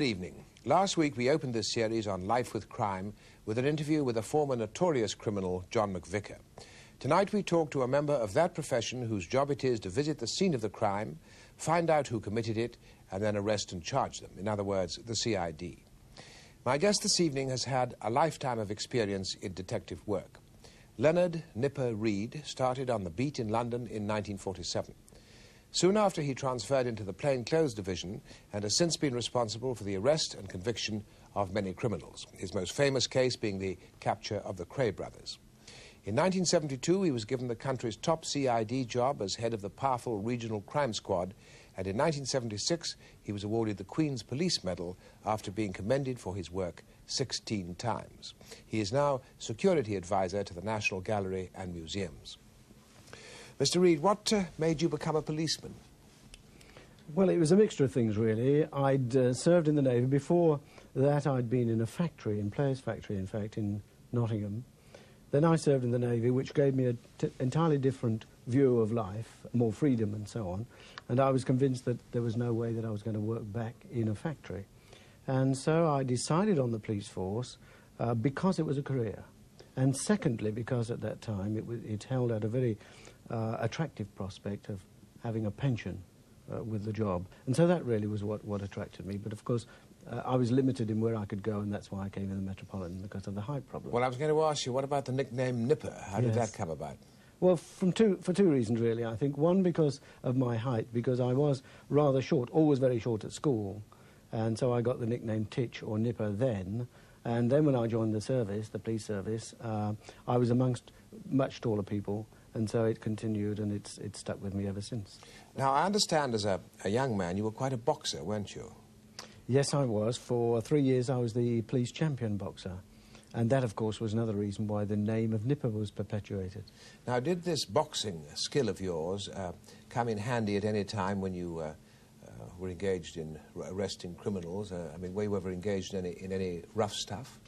Good evening. Last week we opened this series on life with crime with an interview with a former notorious criminal, John McVicar. Tonight we talk to a member of that profession whose job it is to visit the scene of the crime, find out who committed it, and then arrest and charge them. In other words, the CID. My guest this evening has had a lifetime of experience in detective work. Leonard Nipper Read started on the beat in London in 1947. Soon after, he transferred into the plainclothes division and has since been responsible for the arrest and conviction of many criminals, his most famous case being the capture of the Kray brothers. In 1972, he was given the country's top CID job as head of the powerful regional crime squad, and in 1976, he was awarded the Queen's Police Medal after being commended for his work 16 times. He is now security advisor to the National Gallery and Museums. Mr. Read, what uh, made you become a policeman? Well, it was a mixture of things, really. I'd uh, served in the Navy. Before that, I'd been in a factory, in Players Factory, in fact, in Nottingham. Then I served in the Navy, which gave me an entirely different view of life, more freedom and so on. And I was convinced that there was no way that I was going to work back in a factory. And so I decided on the police force uh, because it was a career. And secondly, because at that time it, it held out a very uh, attractive prospect of having a pension uh, with the job. And so that really was what, what attracted me. But of course, uh, I was limited in where I could go, and that's why I came in the Metropolitan, because of the height problem. Well, I was going to ask you, what about the nickname Nipper? How yes. did that come about? Well, from two, for two reasons, really, I think. One, because of my height, because I was rather short, always very short at school. And so I got the nickname Titch or Nipper then. And then when I joined the service, the police service, uh, I was amongst much taller people and so it continued and it's, it's stuck with me ever since. Now, I understand as a, a young man you were quite a boxer, weren't you? Yes, I was. For three years, I was the police champion boxer. And that, of course, was another reason why the name of Nipper was perpetuated. Now, did this boxing skill of yours uh, come in handy at any time when you uh, uh, were engaged in arresting criminals? Uh, I mean, were you ever engaged in any, in any rough stuff?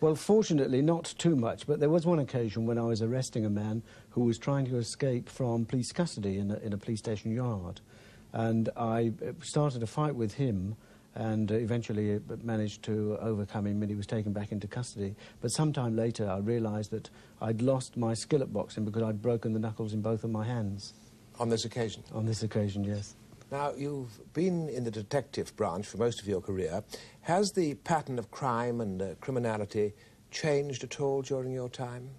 Well, fortunately, not too much, but there was one occasion when I was arresting a man who was trying to escape from police custody in a, in a police station yard. And I uh, started a fight with him and eventually uh, managed to overcome him and he was taken back into custody. But sometime later I realised that I'd lost my skill at boxing because I'd broken the knuckles in both of my hands. On this occasion? On this occasion, yes. Now, you've been in the detective branch for most of your career. Has the pattern of crime and uh, criminality changed at all during your time?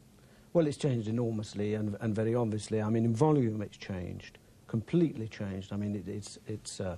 Well, it's changed enormously and, and very obviously. I mean, in volume, it's changed, completely changed. I mean, it, it's, it's uh,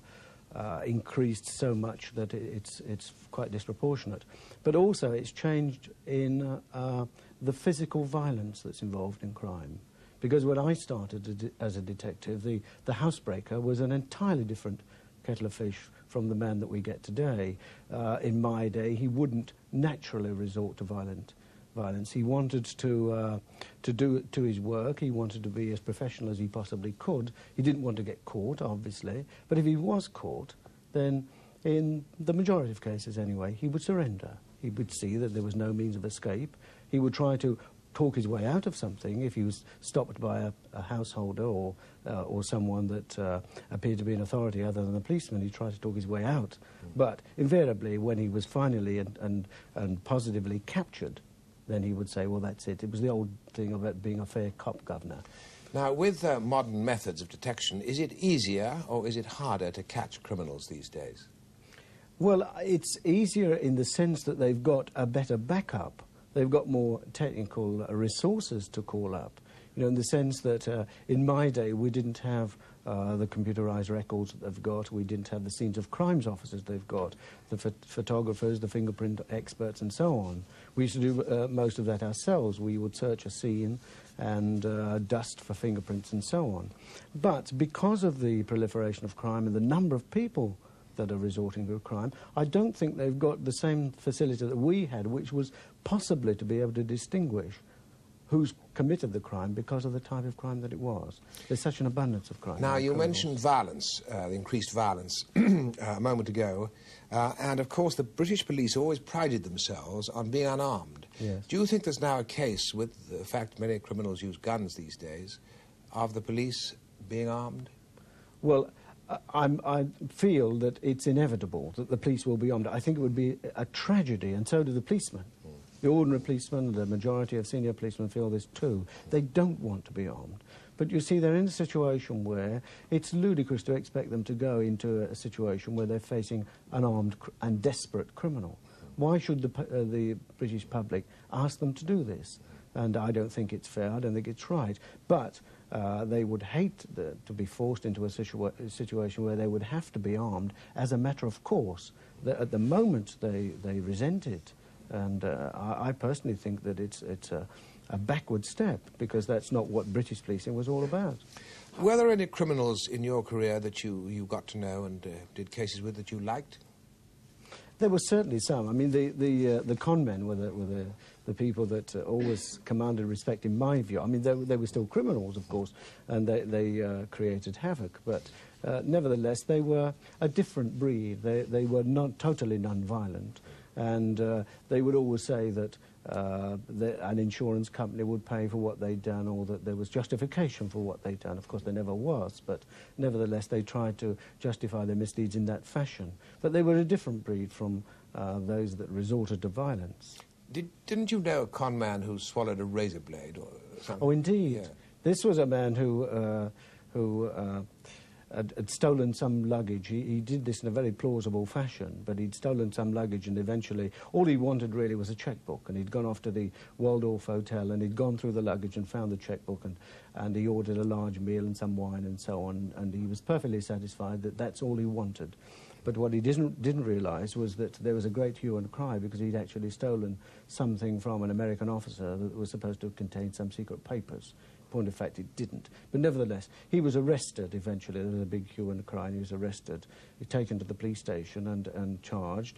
uh, increased so much that it's, it's quite disproportionate. But also, it's changed in uh, the physical violence that's involved in crime. Because when I started as a detective, the, the housebreaker was an entirely different kettle of fish from the man that we get today. Uh, in my day, he wouldn't naturally resort to violent violence. He wanted to, uh, to do to his work. He wanted to be as professional as he possibly could. He didn't want to get caught, obviously. But if he was caught, then in the majority of cases anyway, he would surrender. He would see that there was no means of escape. He would try to talk his way out of something if he was stopped by a, a householder or, uh, or someone that uh, appeared to be an authority other than a policeman. He tried to talk his way out. Mm. But invariably, when he was finally and, and, and positively captured, then he would say, well, that's it. It was the old thing about being a fair cop governor. Now, with uh, modern methods of detection, is it easier or is it harder to catch criminals these days? Well, it's easier in the sense that they've got a better backup they've got more technical resources to call up. You know, in the sense that uh, in my day we didn't have uh, the computerized records that they've got. We didn't have the scenes of crimes officers they've got, the ph photographers, the fingerprint experts, and so on. We used to do uh, most of that ourselves. We would search a scene and uh, dust for fingerprints and so on. But because of the proliferation of crime and the number of people that are resorting to crime, I don't think they've got the same facility that we had, which was possibly to be able to distinguish who's committed the crime because of the type of crime that it was. There's such an abundance of crime. Now, you mentioned violence, uh, the increased violence, uh, a moment ago. Uh, and, of course, the British police always prided themselves on being unarmed. Yes. Do you think there's now a case, with the fact many criminals use guns these days, of the police being armed? Well, I'm, i feel that it's inevitable that the police will be armed. I think it would be a tragedy, and so do the policemen. The ordinary policemen, the majority of senior policemen feel this too. They don't want to be armed. But you see, they're in a situation where it's ludicrous to expect them to go into a situation where they're facing an armed and desperate criminal. Why should the, uh, the British public ask them to do this? And I don't think it's fair, I don't think it's right. But uh, they would hate the, to be forced into a situa situation where they would have to be armed as a matter of course. The, at the moment, they, they resent it. And uh, I, I, personally think that it's, it's a, a backward step because that's not what British policing was all about. Were there any criminals in your career that you, you got to know and uh, did cases with that you liked? There were certainly some. I mean, the, the, uh, the con men were the, were the, the people that uh, always commanded respect, in my view. I mean, they, they were still criminals, of course, and they, they uh, created havoc, but uh, nevertheless, they were a different breed. They, they were not totally non-violent and uh, they would always say that uh, the, an insurance company would pay for what they'd done or that there was justification for what they'd done. Of course, there never was, but nevertheless, they tried to justify their misdeeds in that fashion. But they were a different breed from uh, those that resorted to violence. Did, didn't you know a con man who swallowed a razor blade or something? Oh, indeed. Yeah. This was a man who, uh, who uh, had, had stolen some luggage. He, he, did this in a very plausible fashion, but he'd stolen some luggage and eventually all he wanted really was a checkbook. And he'd gone off to the Waldorf Hotel and he'd gone through the luggage and found the checkbook and, and he ordered a large meal and some wine and so on. And he was perfectly satisfied that that's all he wanted. But what he didn't, didn't realise was that there was a great hue and cry because he'd actually stolen something from an American officer that was supposed to have contained some secret papers point of fact, it didn't. But nevertheless, he was arrested eventually. There was a big hue and cry, and he was arrested. He was taken to the police station and, and charged.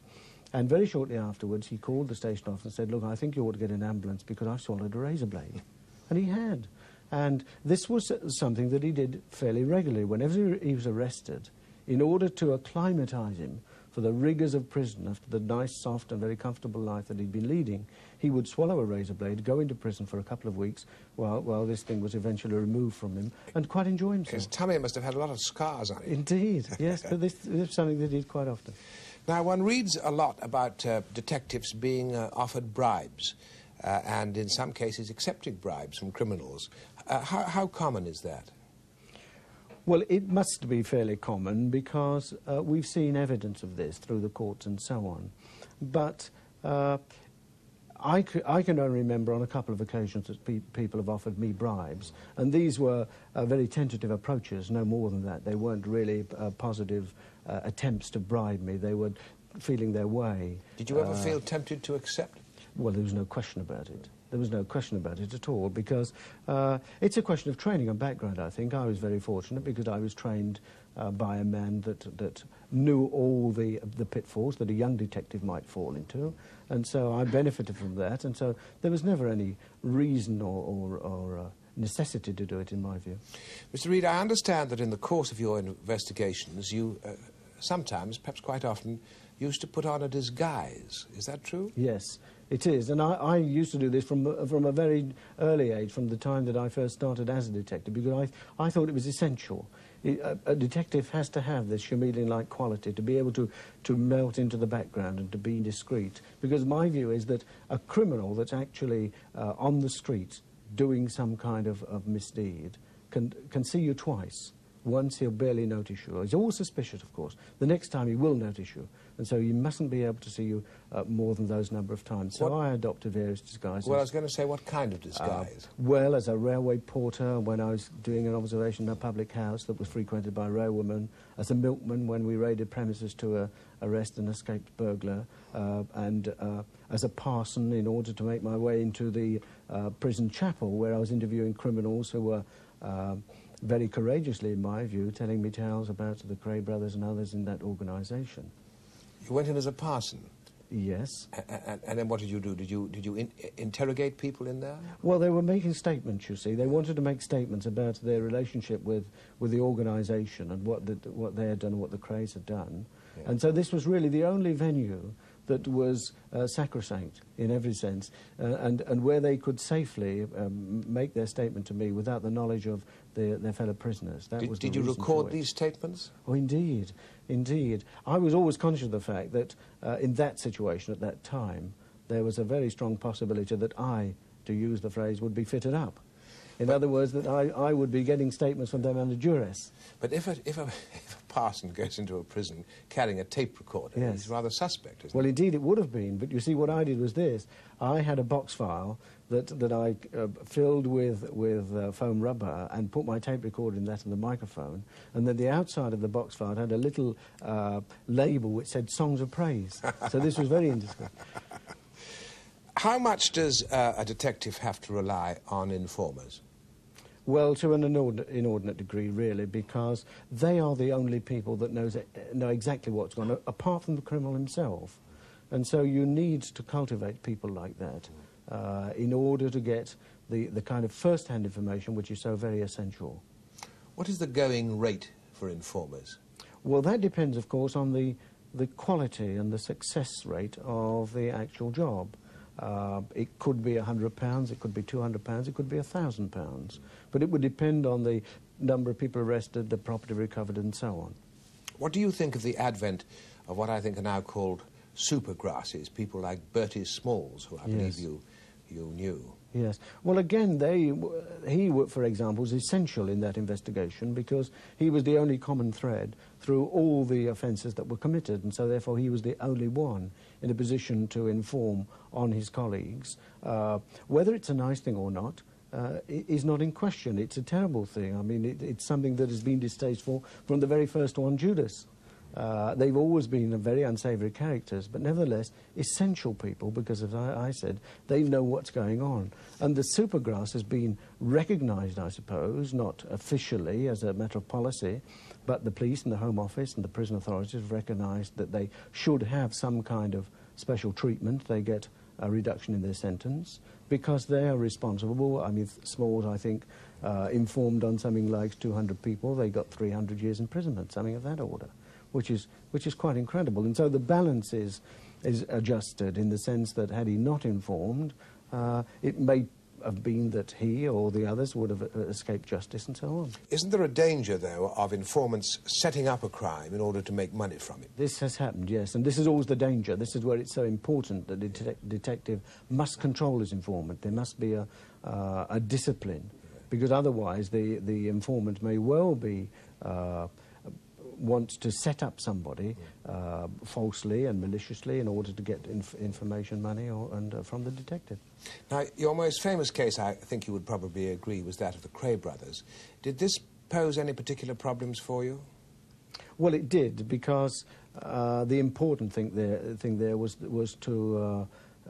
And very shortly afterwards, he called the station officer and said, Look, I think you ought to get an ambulance because I've swallowed a razor blade. And he had. And this was something that he did fairly regularly. Whenever he was arrested, in order to acclimatise him for the rigours of prison after the nice, soft, and very comfortable life that he'd been leading, he would swallow a razor blade, go into prison for a couple of weeks while, while this thing was eventually removed from him, and quite enjoy himself. His tummy must have had a lot of scars on it. Indeed, yes, but this, this is something they did quite often. Now, one reads a lot about uh, detectives being uh, offered bribes. Uh, and in some cases accepting bribes from criminals. Uh, how, how common is that? Well, it must be fairly common because uh, we've seen evidence of this through the courts and so on. But uh, I, I, can only remember on a couple of occasions that pe people have offered me bribes, and these were uh, very tentative approaches, no more than that. They weren't really uh, positive uh, attempts to bribe me. They were feeling their way. Did you ever uh, feel tempted to accept? Well, there was no question about it. There was no question about it at all because uh, it's a question of training and background, I think. I was very fortunate because I was trained uh, by a man that, that knew all the, the pitfalls that a young detective might fall into. And so I benefited from that. And so there was never any reason or, or, or uh, necessity to do it, in my view. Mr. Read, I understand that in the course of your investigations, you uh, sometimes, perhaps quite often, used to put on a disguise. Is that true? Yes. It is, and I, I, used to do this from, from a very early age, from the time that I first started as a detective, because I, I thought it was essential. It, a, a, detective has to have this chameleon-like quality to be able to, to melt into the background and to be discreet, because my view is that a criminal that's actually uh, on the street doing some kind of, of misdeed can, can see you twice Once he'll barely notice you. He's always suspicious, of course. The next time he will notice you. And so he mustn't be able to see you uh, more than those number of times. So What- I adopted various disguises. Well, I was going to say, what kind of Uh, disguise? well, as a railway porter, when I was doing an observation in a public house that was frequented by railwomen, as a milkman when we raided premises to uh, arrest an escaped burglar, uh, and uh, as a parson in order to make my way into the uh, prison chapel where I was interviewing criminals who were uh, very courageously, in my view, telling me tales about the Kray brothers and others in that organisation. you went in as a parson. Yes. A- a- And, and then what did you do? Did you, did you in, interrogate people in there? Well, they were making statements, you see. They wanted to make statements about their relationship with, with the organisation and what, the, what they had done and what the Krays had done. Yeah. And so this was really the only venue that was uh, sacrosanct in every sense uh, and, and where they could safely um, make their statement to me without the knowledge of their, their fellow prisoners. That Did, was did the you record these statements? Oh, indeed, indeed. I was always conscious of the fact that uh, in that situation at that time, there was a very strong possibility that I, to use the phrase, would be fitted up. In other words, that I, I would be getting statements from them under duress. But if a, if, a, if a parson goes into a prison carrying a tape recorder, Yes. he's rather suspect, isn't Well, indeed, it would have been, but you see, what I did was this. I had a box file that, that I uh, filled with, with uh, foam rubber and put my tape recorder in that and the microphone, and then the outside of the box file had a little uh, label which said Songs of Praise. so this was very indiscreet. How much does uh, a detective have to rely on informers? Well, to an inordinate, inordinate degree, really, because they are the only people that knows, know exactly what's gone on, apart from the criminal himself. And so you need to cultivate people like that uh, in order to get the, the kind of first-hand information which is so very essential. What is the going rate for informers? Well, that depends, of course, on the, the quality and the success rate of the actual job. Uh, it could be £100, it could be £200, it could be £1,000. But it would depend on the number of people arrested, the property recovered, and so on. What do you think of the advent of what I think are now called supergrasses, people like Bertie Smalls, who I believe you, you knew? Yes. Well, again, they, he, for example, was essential in that investigation because he was the only common thread through all the offences that were committed, and so therefore he was the only one in a position to inform on his colleagues. Uh, whether it's a nice thing or not uh, is not in question. It's a terrible thing. I mean, it, it's something that has been distasteful from the very first one, Judas. Uh, they've always been very unsavoury characters, but nevertheless essential people because, as I, I said, they know what's going on. And the supergrass has been recognised, I suppose, not officially as a matter of policy, but the police and the Home Office and the prison authorities have recognised that they should have some kind of special treatment. They get a reduction in their sentence because they are responsible. I mean, Smalls, I think, uh, informed on something like 200 people. They got 300 years imprisonment, something of that order which is, which is quite incredible. And so the balance is, is adjusted in the sense that had he not informed, uh, it may have been that he or the others would have uh, escaped justice and so on. Isn't there a danger, though, of informants setting up a crime in order to make money from it? This has happened, yes, and this is always the danger. This is where it's so important that the detec- detective must control his informant. There must be a, uh, a discipline, because otherwise the, the informant may well be uh, want to set up somebody uh, falsely and maliciously in order to get inf- information, money, or, and uh, from the detective. Now, your most famous case, I think you would probably agree, was that of the Kray brothers. Did this pose any particular problems for you? Well, it did because uh, the important thing there, thing there was was to uh,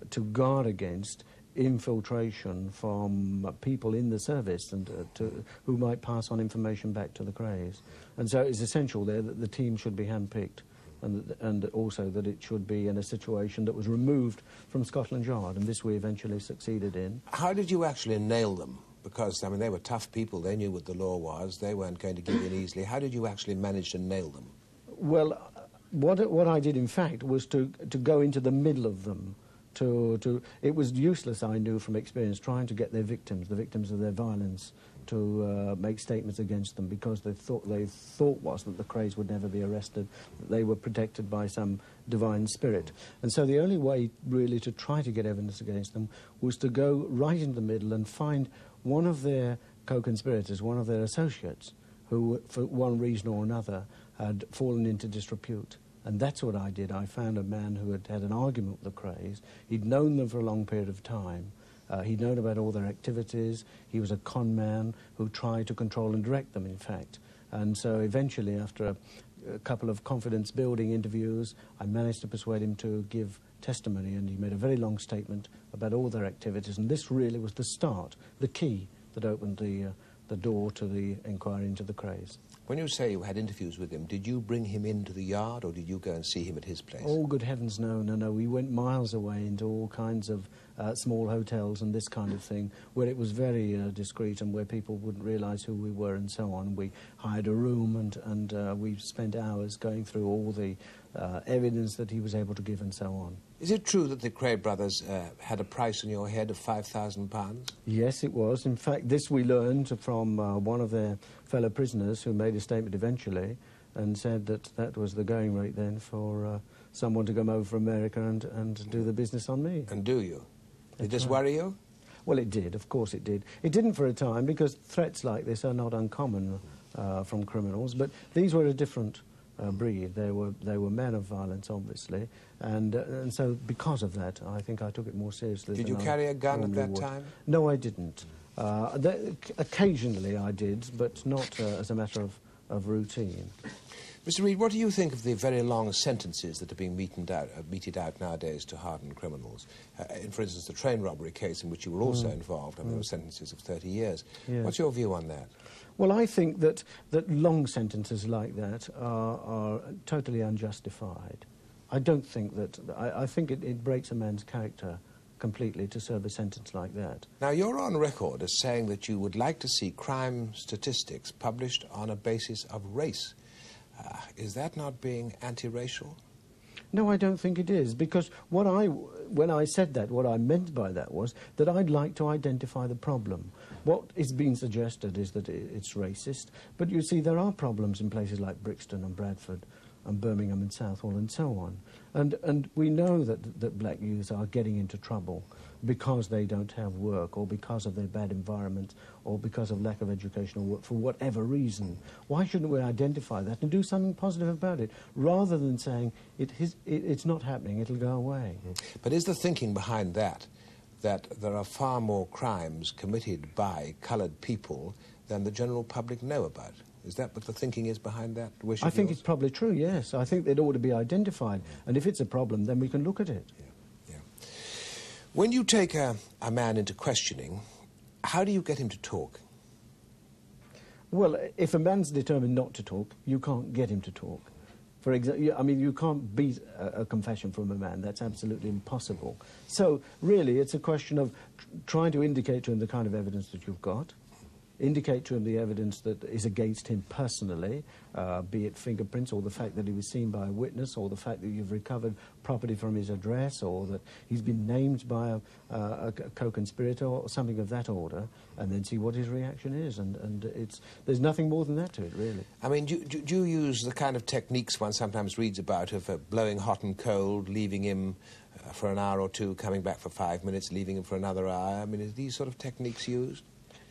to guard against infiltration from people in the service and uh, to, who might pass on information back to the Krays. And so it's essential there that the team should be handpicked and, and also that it should be in a situation that was removed from Scotland Yard. And this we eventually succeeded in. How did you actually nail them? Because, I mean, they were tough people. They knew what the law was. They weren't going to give in easily. How did you actually manage to nail them? Well, what, what I did, in fact, was to, to go into the middle of them. To, to, it was useless, I knew from experience, trying to get their victims, the victims of their violence, to uh, make statements against them because they thought, they thought was that the Krays would never be arrested, that they were protected by some divine spirit. And so the only way, really, to try to get evidence against them was to go right into the middle and find one of their co-conspirators, one of their associates, who, for one reason or another, had fallen into disrepute. And that's what I did. I found a man who had had an argument with the Krays. He'd known them for a long period of time. Uh, he'd known about all their activities. He was a con man who tried to control and direct them, in fact. And so eventually, after a, a couple of confidence building interviews, I managed to persuade him to give testimony. And he made a very long statement about all their activities. And this really was the start, the key that opened the, uh, the door to the inquiry into the Krays. When you say you had interviews with him, did you bring him into the yard or did you go and see him at his place? Oh, good heavens, no, no, no. We went miles away into all kinds of uh, small hotels and this kind of thing, where it was very uh, discreet and where people wouldn't realise who we were and so on. We hired a room and, and uh, we spent hours going through all the uh, evidence that he was able to give and so on. Is it true that the Kray brothers uh, had a price on your head of £5,000? Yes, it was. In fact, this we learned from uh, one of their fellow prisoners who made a statement eventually and said that that was the going rate then for uh, someone to come over from America and, and do the business on me. And do you? Did That's this right. worry you? Well, it did, of course it did. It didn't for a time because threats like this are not uncommon uh, from criminals, but these were a different uh, breed. They were, they were men of violence, obviously, and, uh, and so because of that, I think I took it more seriously. Did you carry a gun at that would. time? No, I didn't. Uh, th- occasionally I did, but not uh, as a matter of, of routine. Mr. Read, what do you think of the very long sentences that are being meted out, uh, meted out nowadays to hardened criminals? Uh, in, for instance, the train robbery case in which you were also involved, i and there were sentences of 30 years. Yes. What's your view on that? Well, I think that, that long sentences like that are, are totally unjustified. I don't think that, I, I think it, it breaks a man's character completely to serve a sentence like that. Now, you're on record as saying that you would like to see crime statistics published on a basis of race. Uh, is that not being anti-racial? No, I don't think it is, because what I, when I said that, what I meant by that was that I'd like to identify the problem. What is being suggested is that it's racist, but you see, there are problems in places like Brixton and Bradford and Birmingham and Southall and so on. And, and we know that, that black youths are getting into trouble because they don't have work or because of their bad environment or because of lack of education or work, for whatever reason. Why shouldn't we identify that and do something positive about it rather than saying it is, it, it's not happening, it'll go away? But is the thinking behind that that there are far more crimes committed by coloured people than the general public know about? Is that what the thinking is behind that wish I think yours? it's probably true, yes. I think it ought to be identified. And if it's a problem, then we can look at it. Yeah. When you take a, a man into questioning, how do you get him to talk? Well, if a man's determined not to talk, you can't get him to talk. For example, I mean, you can't beat a, a confession from a man. That's absolutely impossible. So, really, it's a question of tr- trying to indicate to him the kind of evidence that you've got, indicate to him the evidence that is against him personally, uh, be it fingerprints or the fact that he was seen by a witness or the fact that you've recovered property from his address or that he's been named by a, uh, a co-conspirator or something of that order, and then see what his reaction is. And, and it's, there's nothing more than that to it, really. I mean, do, do, do you use the kind of techniques one sometimes reads about of uh, blowing hot and cold, leaving him uh, for an hour or two, coming back for five minutes, leaving him for another hour? I mean, are these sort of techniques used?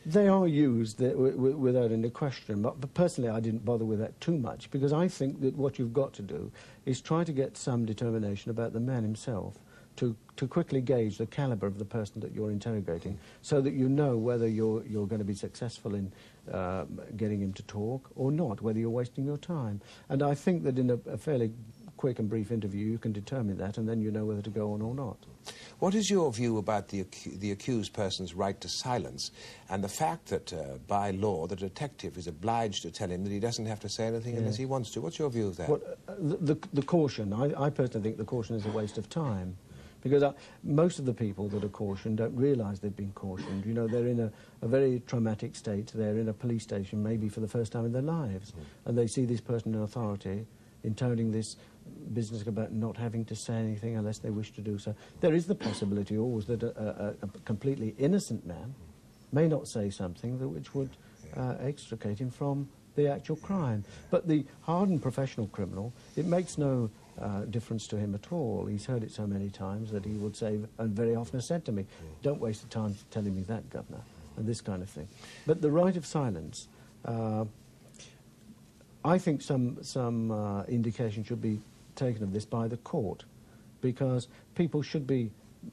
They are used without any question, but, personally I didn't bother with that too much because I think that what you've got to do is try to get some determination about the man himself to, to quickly gauge the calibre of the person that you're interrogating so that you know whether you're, you're going to be successful in uh, getting him to talk or not, whether you're wasting your time. And I think that in a, a fairly quick and brief interview you can determine that and then you know whether to go on or not. What is your view about the, acu- the accused person's right to silence and the fact that, uh, by law, the detective is obliged to tell him that he doesn't have to say anything unless he wants to? What's your view of that? Well, uh, the, the, the caution, I, I personally think the caution is a waste of time. Because uh, most of the people that are cautioned don't realise they've been cautioned. You know, they're in a, a very traumatic state. They're in a police station, maybe for the first time in their lives. And they see this person in authority intoning this business about not having to say anything unless they wish to do so. There is the possibility always that a, a, a completely innocent man may not say something that which would uh, extricate him from the actual crime. But the hardened professional criminal, it makes no uh, difference to him at all. He's heard it so many times that he would say, and very often has said to me, don't waste the time telling me that, Governor, and this kind of thing. But the right of silence, uh, I think some, some uh, indication should be taken of this by the court because people should be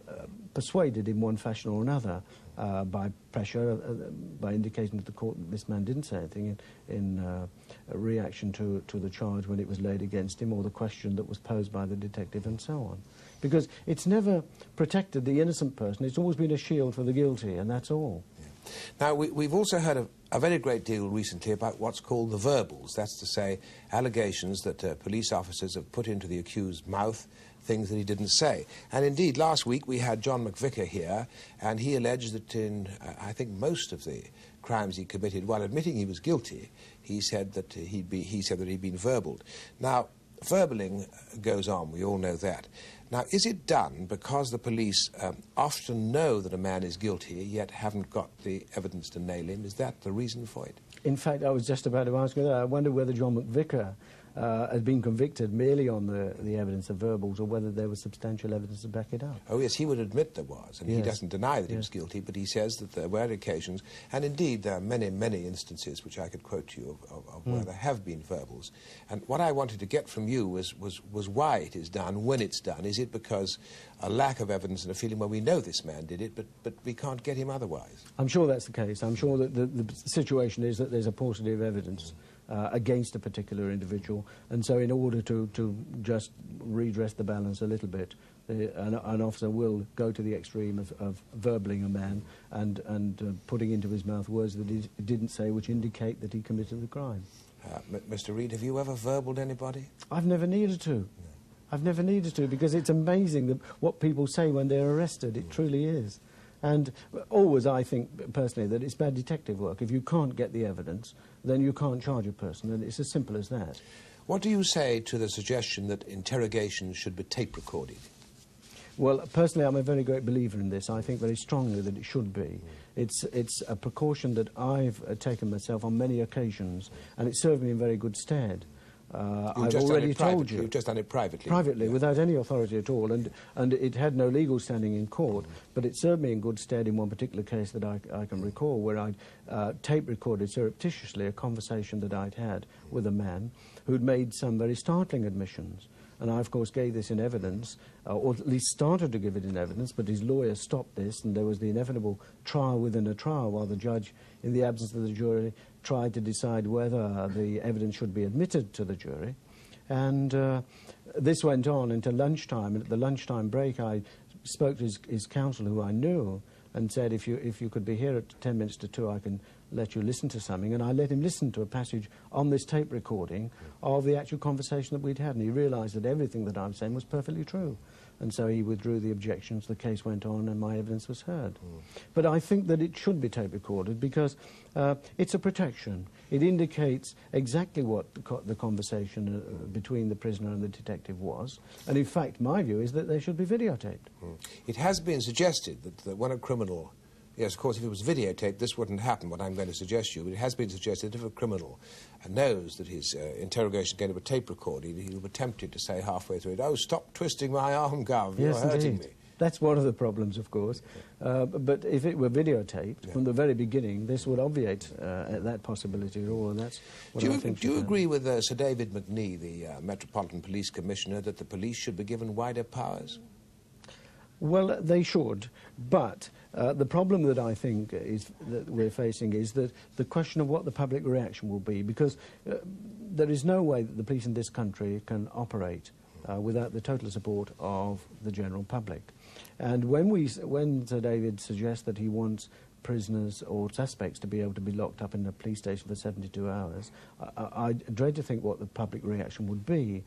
uh, persuaded in one fashion or another uh, by pressure, uh, by indicating to the court that this man didn't say anything in, in uh, reaction to, to the charge when it was laid against him or the question that was posed by the detective and so on. Because it's never protected the innocent person, it's always been a shield for the guilty, and that's all. Now, we, have also heard a, very great deal recently about what's called the verbals. That's to say, allegations that uh, police officers have put into the accused's mouth things that he didn't say. And indeed, last week we had John McVicar here, and he alleged that in, uh, I think, most of the crimes he committed, while admitting he was guilty, he said that he'd be, he said that he'd been verbaled. Now, verbaling goes on, we all know that. Now, is it done because the police um, often know that a man is guilty, yet haven't got the evidence to nail him? Is that the reason for it? In fact, I was just about to ask you that. I wonder whether John McVicar uh, has been convicted merely on the, the evidence of verbals or whether there was substantial evidence to back it up. Oh, yes, he would admit there was, and yes. he doesn't deny that yes. he was guilty, but he says that there were occasions, and indeed there are many, many instances which I could quote to you of, of, of mm. where there have been verbals. And what I wanted to get from you was, was, was why it is done, when it's done. Is it because a lack of evidence and a feeling, well, we know this man did it, but, but we can't get him otherwise? I'm sure that's the case. I'm sure that the, the situation is that there's a paucity of evidence. Mm uh, against a particular individual. And so in order to, to just redress the balance a little bit, the, an, an, officer will go to the extreme of, of verbaling a man and, and uh, putting into his mouth words that he didn't say which indicate that he committed the crime. Uh, Mr. Read, have you ever verbaled anybody? I've never needed to. No. I've never needed to because it's amazing that what people say when they're arrested. It mm. truly is. And always, I think personally, that it's bad detective work. If you can't get the evidence, then you can't charge a person, and it's as simple as that. What do you say to the suggestion that interrogations should be tape recorded? Well, personally, I'm a very great believer in this. I think very strongly that it should be. It's, it's a precaution that I've uh, taken myself on many occasions, and it served me in very good stead. Uh, I've already told you. You've just done it privately. Privately, yeah. without any authority at all, and, and it had no legal standing in court, mm. but it served me in good stead in one particular case that I, I can recall, where I uh, tape recorded surreptitiously a conversation that I'd had with a man who'd made some very startling admissions. And I, of course, gave this in evidence, uh, or at least started to give it in evidence, but his lawyer stopped this, and there was the inevitable trial within a trial while the judge, in the absence of the jury, tried to decide whether the evidence should be admitted to the jury. And uh, this went on until lunchtime. And at the lunchtime break, I spoke to his, his counsel, who I knew, and said, if you, if you could be here at 10 minutes to 2, I can let you listen to something. And I let him listen to a passage on this tape recording of the actual conversation that we'd had. And he realized that everything that I was saying was perfectly true. And so he withdrew the objections, the case went on, and my evidence was heard. Mm. But I think that it should be tape recorded because uh, it's a protection. It indicates exactly what the, co the conversation uh, between the prisoner and the detective was. And in fact, my view is that they should be videotaped. Mm. It has been suggested that, that when a criminal Yes, of course, if it was videotaped, this wouldn't happen, what I'm going to suggest to you. But it has been suggested that if a criminal knows that his uh, interrogation is going to be tape recorded, he'll be tempted to say halfway through it, oh, stop twisting my arm, Gov, yes, you're hurting indeed. me. That's one of the problems, of course. Uh, but if it were videotaped yeah. from the very beginning, this would obviate uh, that possibility at all, and that's what do you, I think. Do you agree with uh, Sir David McNee, the uh, Metropolitan Police Commissioner, that the police should be given wider powers? Well, they should, but uh, the problem that I think is that we're facing is that the question of what the public reaction will be, because uh, there is no way that the police in this country can operate uh, without the total support of the general public. And when, we, when Sir David suggests that he wants prisoners or suspects to be able to be locked up in a police station for 72 hours, I, I dread to think what the public reaction would be.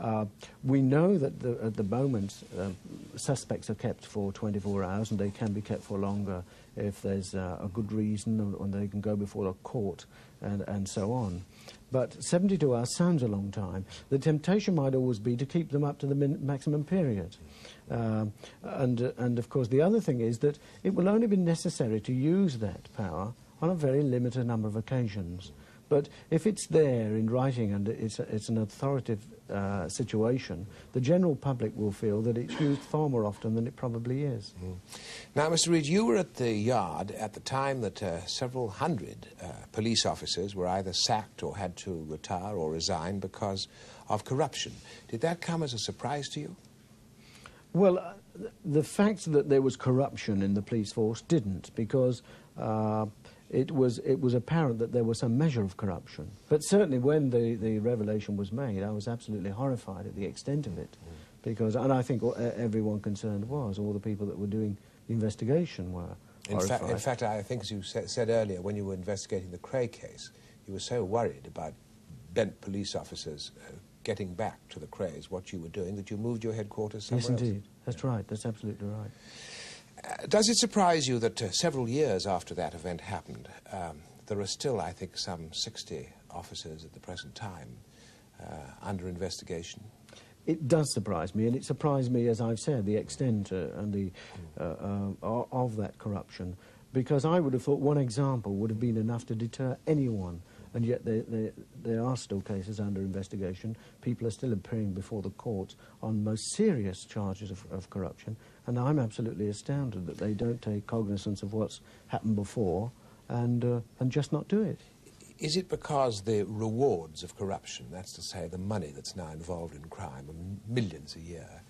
Uh, we know that the, at the moment uh, suspects are kept for 24 hours and they can be kept for longer if there's uh, a good reason and they can go before a court and, and so on. But 72 hours sounds a long time. The temptation might always be to keep them up to the maximum period. Um, and, and of course, the other thing is that it will only be necessary to use that power on a very limited number of occasions But if it's there in writing and it's, a, it's an authoritative uh, situation, the general public will feel that it's used far more often than it probably is. Mm. Now, Mr. Read, you were at the yard at the time that uh, several hundred uh, police officers were either sacked or had to retire or resign because of corruption. Did that come as a surprise to you? Well, uh, the fact that there was corruption in the police force didn't, because uh, it was, it was apparent that there was some measure of corruption. But certainly when the, the revelation was made, I was absolutely horrified at the extent of it. Because, and I think everyone concerned was, all the people that were doing the investigation were in, fa in fact, I think as you said earlier, when you were investigating the Kray case, you were so worried about bent police officers uh, getting back to the Krays, what you were doing, that you moved your headquarters somewhere Yes, indeed. Else. That's yeah. right. That's absolutely right. Uh, does it surprise you that uh, several years after that event happened, um, there are still, I think, some 60 officers at the present time uh, under investigation? It does surprise me, and it surprised me, as I've said, the extent uh, and the uh, uh, of that corruption, because I would have thought one example would have been enough to deter anyone and yet there, there, there, are still cases under investigation. People are still appearing before the courts on most serious charges of, of corruption, and I'm absolutely astounded that they don't take cognizance of what's happened before and, uh, and just not do it. Is it because the rewards of corruption, that's to say the money that's now involved in crime, millions a year,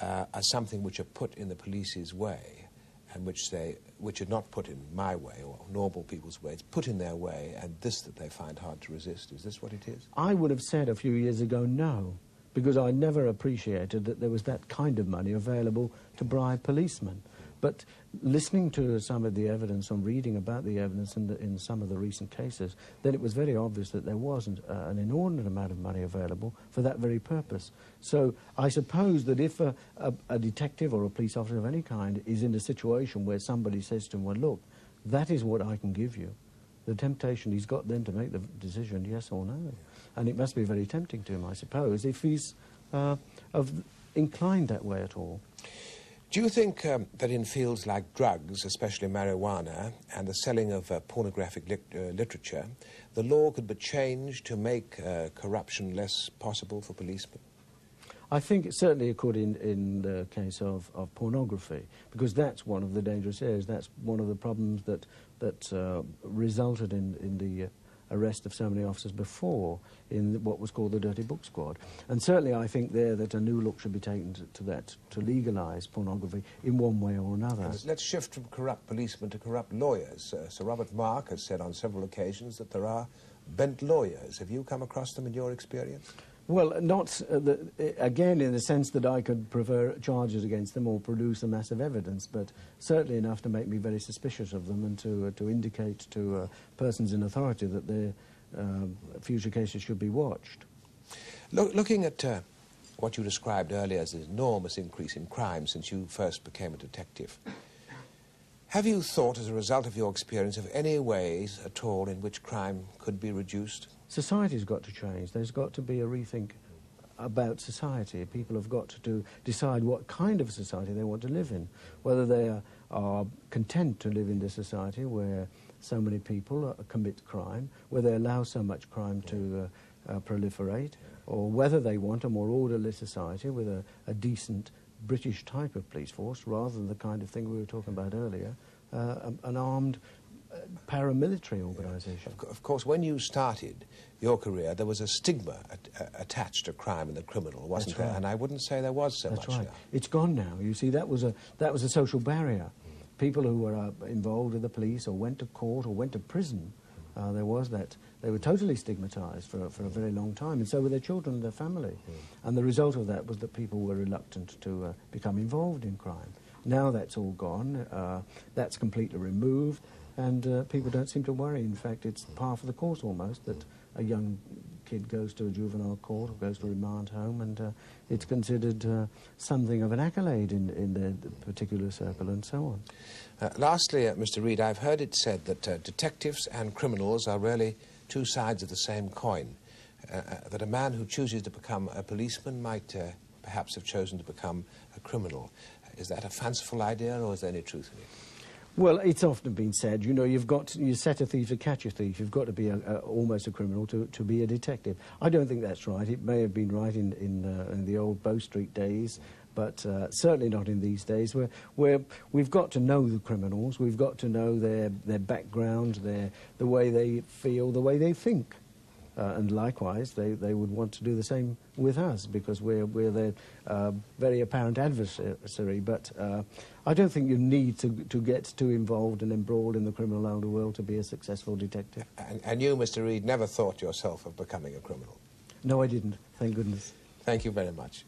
uh, are something which are put in the police's way and which, they, which are not put in my way or normal people's way, it's put in their way and this that they find hard to resist? Is this what it is? I would have said a few years ago no because I never appreciated that there was that kind of money available to bribe policemen. But listening to some of the evidence and reading about the evidence in, the, in some of the recent cases, then it was very obvious that there wasn't uh, an inordinate amount of money available for that very purpose. So I suppose that if a, a, a detective or a police officer of any kind is in a situation where somebody says to him, well, look, that is what I can give you, the temptation he's got then to make the decision, yes or no. And it must be very tempting to him, I suppose, if he's uh, of inclined that way at all. Do you think um, that in fields like drugs, especially marijuana, and the selling of uh, pornographic lit uh, literature, the law could be changed to make uh, corruption less possible for policemen? I think it certainly could in, in the case of, of pornography, because that's one of the dangerous areas. That's one of the problems that, that uh, resulted in, in the uh, arrest of so many officers before in what was called the Dirty Book Squad. And certainly I think there that a new look should be taken to, to that, to legalise pornography in one way or another. Let's shift from corrupt policemen to corrupt lawyers. Uh, Sir Robert Mark has said on several occasions that there are bent lawyers. Have you come across them in your experience? Well, not uh, the, again in the sense that I could prefer charges against them or produce a massive evidence, but certainly enough to make me very suspicious of them and to, uh, to indicate to uh, persons in authority that their uh, future cases should be watched. Look, looking at uh, what you described earlier as an enormous increase in crime since you first became a detective, have you thought, as a result of your experience, of any ways at all in which crime could be reduced? Society's got to change. There's got to be a rethink about society. People have got to do, decide what kind of society they want to live in, whether they are, are content to live in this society where so many people uh, commit crime, whether they allow so much crime to uh, uh, proliferate, or whether they want a more orderly society with a, a, decent British type of police force rather than the kind of thing we were talking about earlier, uh, an armed paramilitary organisation. Of, of, course, when you started your career, there was a stigma at, uh, attached to crime and the criminal, wasn't there? And I wouldn't say there was so That's much right. now. It's gone now. You see, that was a, that was a social barrier. Mm. People who were uh, involved with the police or went to court or went to prison, uh, there was that. They were totally stigmatised for, for a very long time, and so were their children and their family. Mm. And the result of that was that people were reluctant to uh, become involved in crime. Now that's all gone. Uh, that's completely removed and uh, people don't seem to worry. In fact, it's par for the course almost that a young kid goes to a juvenile court or goes to a remand home, and uh, it's considered uh, something of an accolade in, in their particular circle and so on. Uh, lastly, uh, Mr. Read, I've heard it said that uh, detectives and criminals are really two sides of the same coin. that a man who chooses to become a policeman might perhaps have chosen to become a criminal. Is that a fanciful idea, or is there any truth in it? Well, it's often been said, you know, you've got to, you set a thief to catch a thief. You've got to be a, a, almost a criminal to, to be a detective. I don't think that's right. It may have been right in, in, uh, in the old Bow Street days, but uh, certainly not in these days where, where we've got to know the criminals, we've got to know their, their background, their, the way they feel, the way they think. Uh, and likewise, they, they would want to do the same with us because we're, we're their uh, very apparent adversary. But uh, I don't think you need to, to get too involved and embroiled in the criminal underworld to be a successful detective. And, and you, Mr. Read, never thought yourself of becoming a criminal? No, I didn't, thank goodness. Thank you very much.